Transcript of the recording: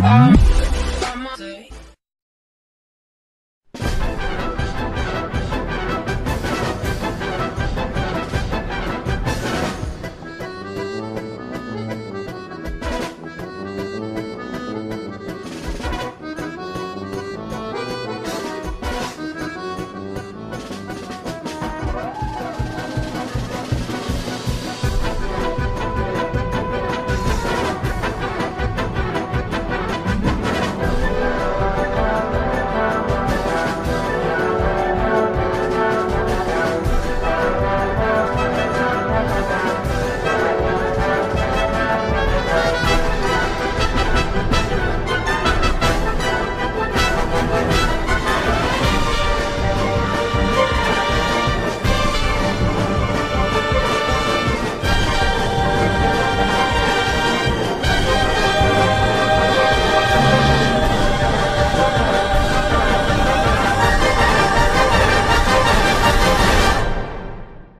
Bye.